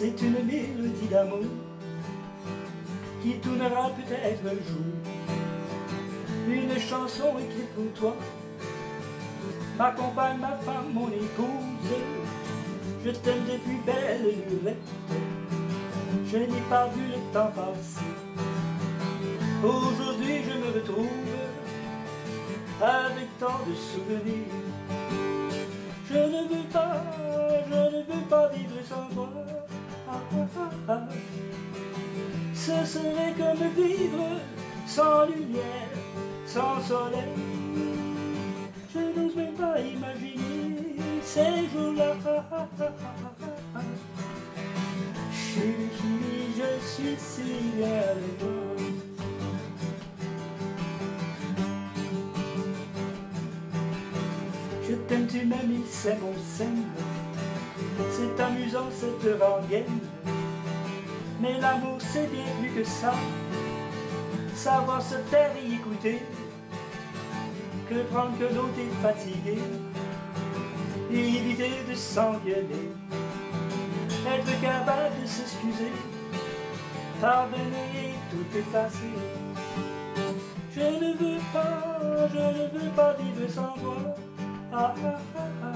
C'est une mélodie d'amour qui tournera peut-être un jour. Une chanson écrite pour toi, ma compagne, ma femme, mon épouse. Je t'aime depuis belle lurette, je n'ai pas vu le temps passer. Aujourd'hui je me retrouve avec tant de souvenirs. Je ne veux pas, je ne veux pas vivre sans toi. Ce serait comme vivre sans lumière, sans soleil. Je n'ose même pas imaginer ces jours-là. Chérie, je suis si toi. Je t'aime, tu m'aimes, c'est mon scène. C'est amusant cette rengaine. Mais l'amour c'est bien plus que ça. Savoir se taire et écouter. Que prendre que l'autre est fatigué. Et éviter de s'engueuler. Être capable de s'excuser. Pardonner et tout effacer. Je ne veux pas, je ne veux pas vivre sans toi. Ah, ah, ah, ah.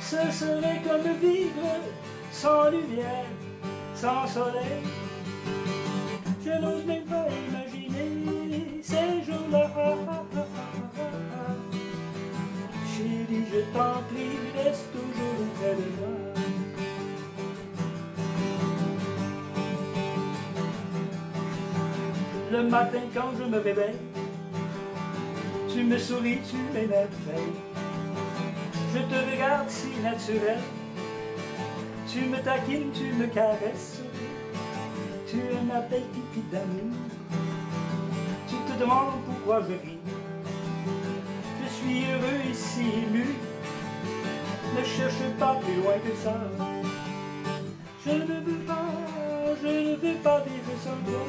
Ce serait comme vivre sans lumière, sans soleil. Je n'ose même pas imaginer ces jours-là. Chérie, je t'en prie, reste toujours près de. Le matin quand je me réveille, tu me souris, tu m'émerveilles. Je te regarde si naturel. Tu me taquines, tu me caresses. Tu es ma belle pipi d'amour. Tu te demandes pourquoi je ris. Je suis heureux si ému. Ne cherche pas plus loin que ça. Je ne veux pas, je ne veux pas vivre sans toi.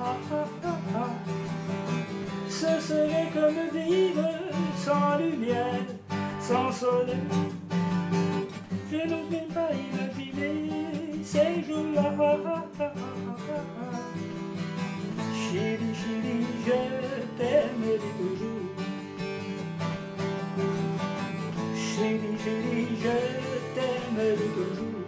Ah, ah, ah, ah. Ce serait comme vivre sans lumière, sans soleil je ne n'osais pas imaginer ces jours-là. Chérie, chérie, je t'aimerai toujours. Chérie, chérie, je t'aimerai toujours.